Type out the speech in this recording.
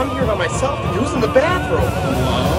I'm here by myself. Who's in the bathroom?